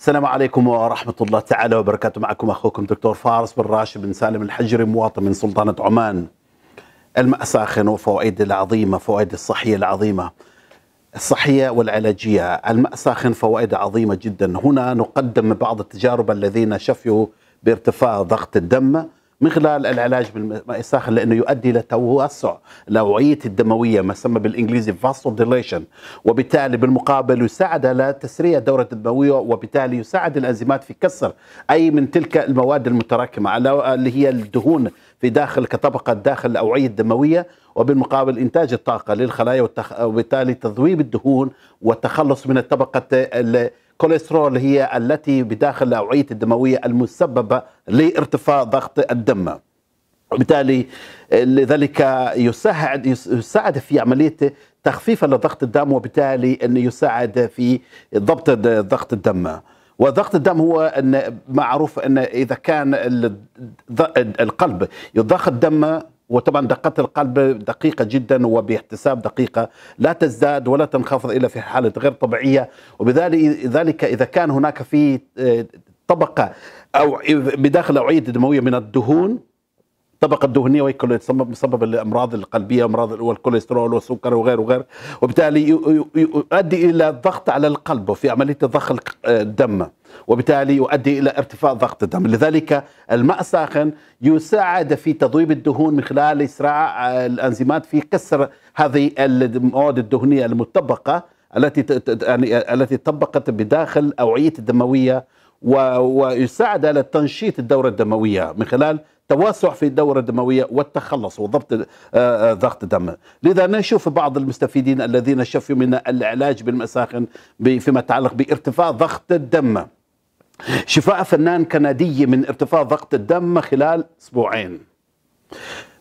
السلام عليكم ورحمة الله تعالى وبركاته. معكم أخوكم دكتور فارس بن راشد بن سالم الحجري مواطن من سلطنة عمان. الماء ساخن وفوائد العظيمة فوائد الصحية العظيمة. الصحية والعلاجية الماء ساخن فوائد عظيمة جدا. هنا نقدم بعض التجارب الذين شفوا بارتفاع ضغط الدم. من خلال العلاج بالماء الساخن لأنه يؤدي إلى توسع الاوعيه الدموية ما يسمى بالإنجليزي فاسوديليشن وبالتالي بالمقابل يساعد على تسريع الدوره الدموية وبالتالي يساعد الأنزيمات في كسر أي من تلك المواد المتراكمة على اللي هي الدهون في داخل كطبقة داخل الأوعية الدموية. وبالمقابل إنتاج الطاقة للخلايا والتخ... وبالتالي تذويب الدهون والتخلص من الطبقه الكوليسترول هي التي بداخل الأوعية الدموية المسببة لارتفاع ضغط الدم. وبالتالي لذلك يساعد يساعد في عملية تخفيف لضغط الدم وبالتالي انه يساعد في ضبط ضغط الدم. وضغط الدم هو ان معروف أن إذا كان القلب يضخ الدم وطبعا دقات القلب دقيقة جدا وباحتساب دقيقة لا تزداد ولا تنخفض إلا في حالة غير طبيعية. وبذلك إذا كان هناك في طبقة أو بداخل الأوعية الدموية من الدهون الطبقه الدهنيه وهي مسبب الأمراض القلبية أمراض والكوليسترول والسكر وغيره وغيره. وبالتالي يؤدي إلى الضغط على القلب وفي عملية ضخ الدم. وبالتالي يؤدي إلى ارتفاع ضغط الدم. لذلك الماء الساخن يساعد في تذويب الدهون من خلال إسراع الأنزيمات في كسر هذه المواد الدهنية المتطبقه التي يعني التي طبقت بداخل الاوعيه الدموية ويساعد على تنشيط الدورة الدموية من خلال توسع في الدورة الدموية والتخلص وضبط ضغط الدم لذا نشوف بعض المستفيدين الذين شفوا من العلاج بالمساخن فيما يتعلق بارتفاع ضغط الدم. شفاء فنان كندي من ارتفاع ضغط الدم خلال أسبوعين.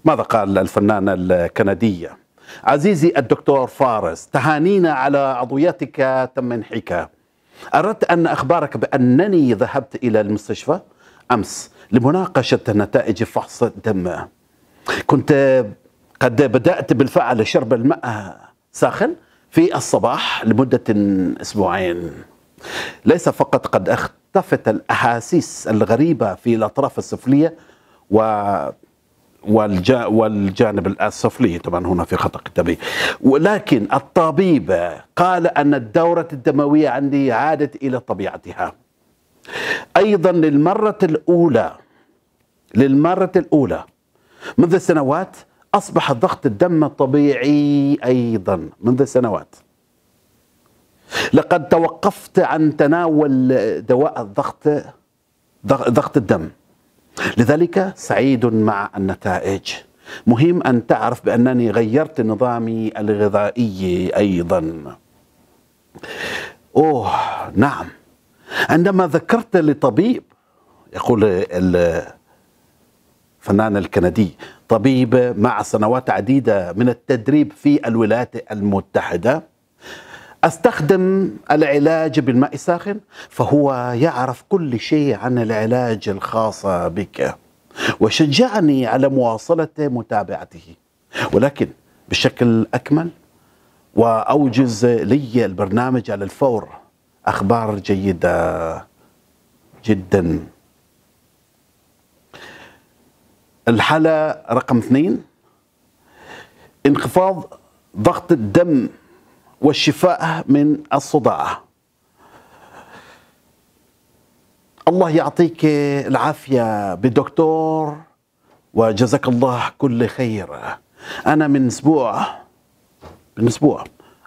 ماذا قال الفنان الكندية عزيزي الدكتور فارس تهانينا على عضويتك تم انحكا أردت أن أخبارك بأنني ذهبت إلى المستشفى؟ أمس لمناقشة نتائج فحص الدم. كنت قد بدأت بالفعل شرب الماء ساخن في الصباح لمدة أسبوعين. ليس فقط قد اختفت الأحاسيس الغريبة في الأطراف السفلية و والجانب السفلي طبعا هنا في خطأ كتابي. ولكن الطبيب قال أن الدورة الدموية عندي عادت إلى طبيعتها. أيضا للمرة الأولى للمرة الأولى. منذ سنوات أصبح ضغط الدم طبيعي أيضا منذ سنوات لقد توقفت عن تناول دواء الضغط ضغط الدم. لذلك سعيد مع النتائج. مهم أن تعرف بأنني غيرت نظامي الغذائي أيضا. أوه نعم. عندما ذكرت لطبيب يقول الفنان الكندي طبيب مع سنوات عديدة من التدريب في الولايات المتحدة أستخدم العلاج بالماء الساخن فهو يعرف كل شيء عن العلاج الخاص بك وشجعني على مواصلة متابعته ولكن بشكل أكمل وأوجز لي البرنامج على الفور. أخبار جيدة جدا. الحالة رقم اثنين انخفاض ضغط الدم والشفاء من الصداع. الله يعطيك العافية بدكتور وجزاك الله كل خير. أنا من أسبوع من أسبوع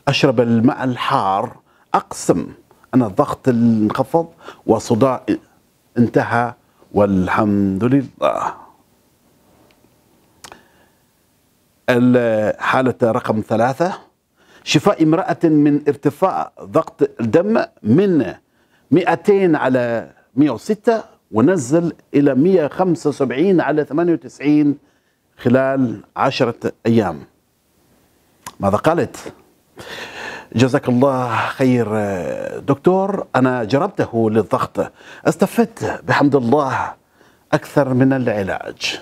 أشرب الماء الحار أقسم. أن الضغط انخفض وصداع انتهى والحمد لله الحالة رقم ثلاثة شفاء امرأة من ارتفاع ضغط الدم من 200 على 106 ونزل إلى 175 على 98 خلال عشرة أيام ماذا قالت؟ جزاك الله خير دكتور. أنا جربته للضغط. استفدت بحمد الله أكثر من العلاج.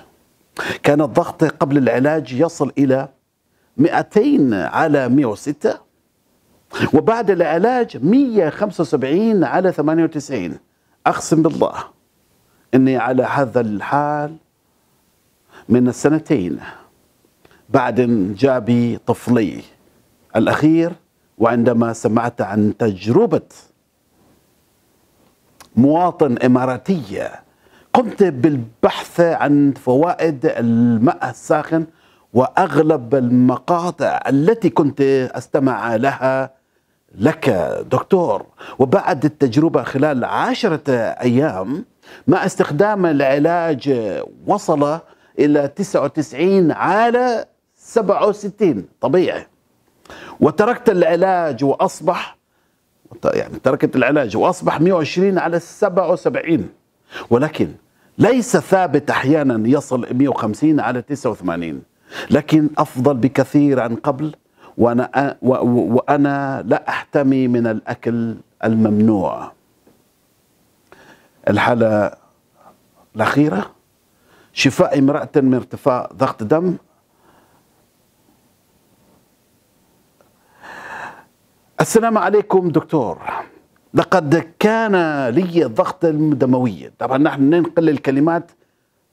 كان الضغط قبل العلاج يصل إلى 200 على 106 وبعد العلاج 175 على 98 أقسم بالله أني على هذا الحال من السنتين بعد إنجابي طفلي الأخير وعندما سمعت عن تجربة مواطن إماراتي قمت بالبحث عن فوائد الماء الساخن وأغلب المقاطع التي كنت أستمع لها لك دكتور. وبعد التجربة خلال عشرة أيام مع استخدام العلاج وصل إلى 99 على 67 طبيعي. وتركت العلاج وأصبح يعني تركت العلاج وأصبح 120 على 77 ولكن ليس ثابت أحيانا يصل 150 على 89 لكن أفضل بكثير عن قبل وأنا وأنا لا أحتمي من الأكل الممنوع. الحالة الأخيرة شفاء امرأة من ارتفاع ضغط دم السلام عليكم دكتور. لقد كان لي ضغط الدموي طبعا نحن ننقل الكلمات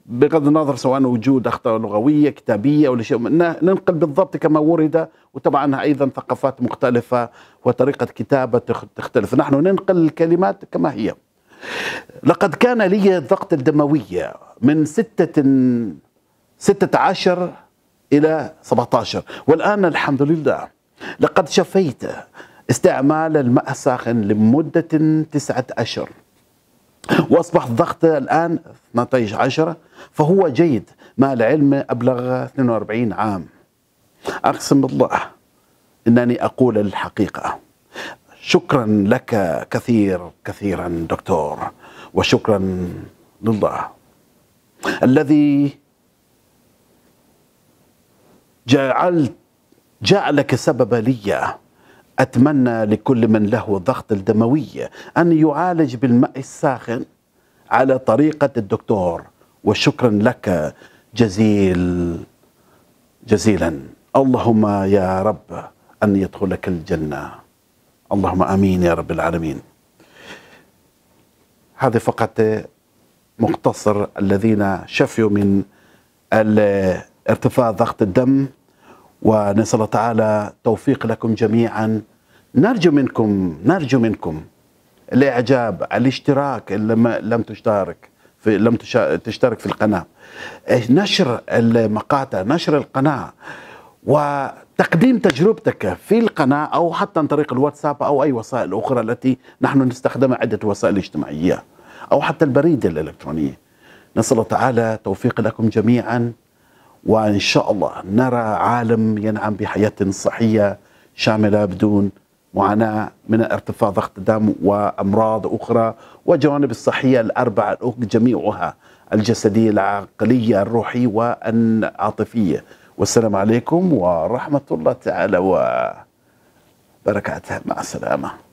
بغض النظر سواء وجود أخطاء لغوية كتابية ولا شيء. ننقل بالضبط كما ورد. وطبعا أيضا ثقافات مختلفة وطريقة كتابة تختلف. نحن ننقل الكلمات كما هي. لقد كان لي الضغط الدموي من ستة ستة عشر إلى 17 والآن الحمد لله. لقد شفيت استعمال الماء الساخن لمدة تسعة أشهر. وأصبح الضغط الآن 12 10 فهو جيد مع العلم أبلغ 42 عام. أقسم بالله إنني أقول الحقيقة. شكرا لك كثير كثيرا دكتور وشكرا لله. الذي جعلت جعلك سبب لي أتمنى لكل من له ضغط الدموي أن يعالج بالماء الساخن على طريقة الدكتور. وشكرا لك جزيل جزيلا. اللهم يا رب أن يدخلك الجنة. اللهم آمين يا رب العالمين. هذا فقط مختصر الذين شفوا من ارتفاع ضغط الدم. ونسأل الله تعالى توفيق لكم جميعا. نرجو منكم نرجو منكم الإعجاب الاشتراك لما لم تشترك في لم تشترك في القناة. نشر المقاطع نشر القناة وتقديم تجربتك في القناة أو حتى عن طريق الواتساب أو أي وسائل أخرى التي نحن نستخدمها عدة وسائل اجتماعية أو حتى البريد الالكترونيه نسأل الله تعالى توفيق لكم جميعا. وإن شاء الله نرى عالم ينعم بحياة صحية شاملة بدون معاناة من ارتفاع ضغط الدم وأمراض أخرى وجوانب الصحية الاربعه جميعها الجسدية العقلية الروحية والعاطفية. والسلام عليكم ورحمة الله تعالى وبركاته. مع السلامة.